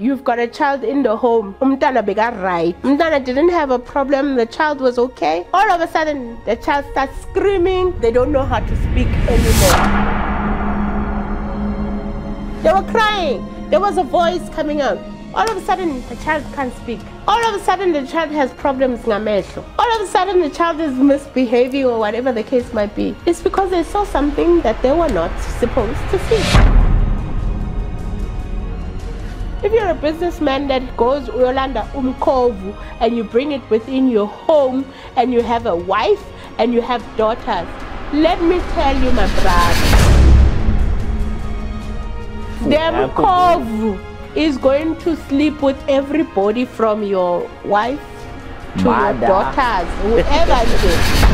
you've got a child in the home umntana right umntana didn't have a problem the child was okay. All of a sudden the child starts screaming. They don't know how to speak anymore. They were crying. There was a voice coming out. All of a sudden the child can't speak. All of a sudden the child has problems ngamehlo. All of a sudden the child is misbehaving or whatever the case might be. It's because they saw something that they were not supposed to see if you're a businessman that goes uyolanda umkovu and you bring it within your home and you have a wife and you have daughters let me tell you my brother the mkovu is going to sleep with everybody from your wife to Mother. your daughters whoever it is